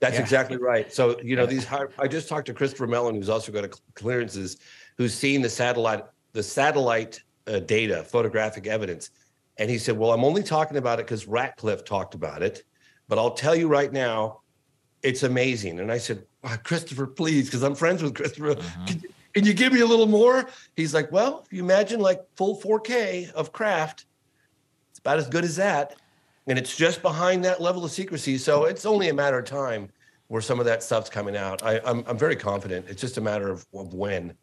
That's Yeah. exactly right. So, you know, these high, I just talked to Christopher Mellon, who's also got a clearances, who's seen the satellite, the satellite uh, data, photographic evidence. And he said, Well, I'm only talking about it because Ratcliffe talked about it. But I'll tell you right now, it's amazing. And I said, "Ah, Christopher, please, because I'm friends with Christopher. Mhm. Can, you- can you give me a little more? He's like, Well, if you imagine like full 4K of craft, it's about as good as that. And it's just behind that level of secrecy. So it's only a matter of time where some of that stuff's coming out. I, I'm, I'm very confident. It's just a matter of, of when.